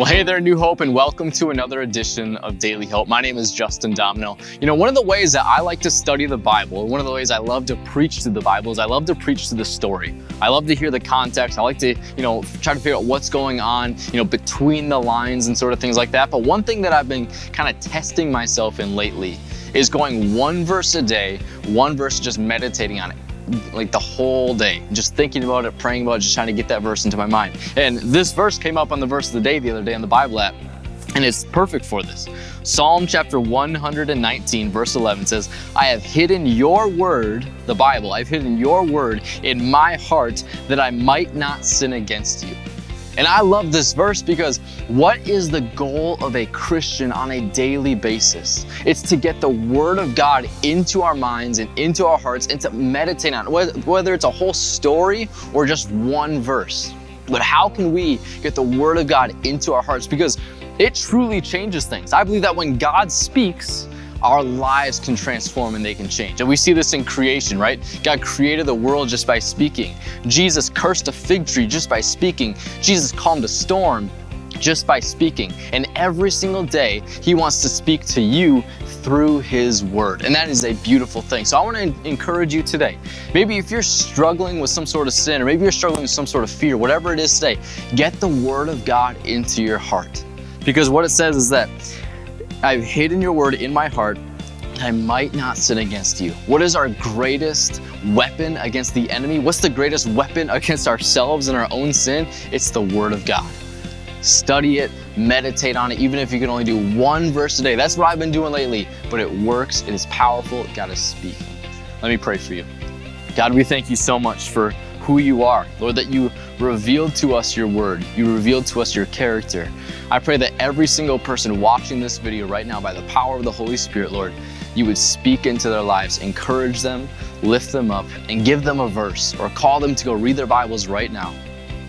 Well, hey there, New Hope, and welcome to another edition of Daily Hope. My name is Justin Domino. You know, one of the ways that I like to study the Bible, one of the ways I love to preach to the Bible is I love to preach to the story. I love to hear the context. I like to, you know, try to figure out what's going on, you know, between the lines and sort of things like that. But one thing that I've been kind of testing myself in lately is going one verse a day, one verse just meditating on it like the whole day, just thinking about it, praying about it, just trying to get that verse into my mind. And this verse came up on the verse of the day the other day on the Bible app, and it's perfect for this. Psalm chapter 119, verse 11 says, I have hidden your word, the Bible, I've hidden your word in my heart that I might not sin against you. And I love this verse because what is the goal of a Christian on a daily basis? It's to get the Word of God into our minds and into our hearts and to meditate on it, whether it's a whole story or just one verse. But how can we get the Word of God into our hearts? Because it truly changes things. I believe that when God speaks, our lives can transform and they can change. And we see this in creation, right? God created the world just by speaking. Jesus cursed a fig tree just by speaking. Jesus calmed a storm just by speaking. And every single day, He wants to speak to you through His Word. And that is a beautiful thing. So I want to encourage you today. Maybe if you're struggling with some sort of sin, or maybe you're struggling with some sort of fear, whatever it is today, get the Word of God into your heart. Because what it says is that I've hidden your word in my heart I might not sin against you. What is our greatest weapon against the enemy? What's the greatest weapon against ourselves and our own sin? It's the Word of God. Study it, meditate on it, even if you can only do one verse a day. That's what I've been doing lately, but it works, it is powerful, God is speaking. Let me pray for you. God, we thank you so much for who you are. Lord, that you revealed to us your word. You revealed to us your character. I pray that every single person watching this video right now, by the power of the Holy Spirit, Lord, you would speak into their lives, encourage them, lift them up, and give them a verse or call them to go read their Bibles right now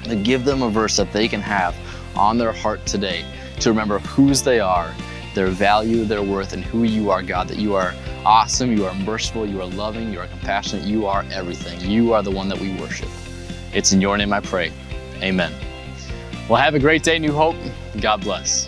and give them a verse that they can have on their heart today to remember whose they are, their value, their worth, and who you are, God, that you are awesome, you are merciful, you are loving, you are compassionate, you are everything. You are the one that we worship. It's in your name I pray. Amen. Well, have a great day, New Hope. God bless.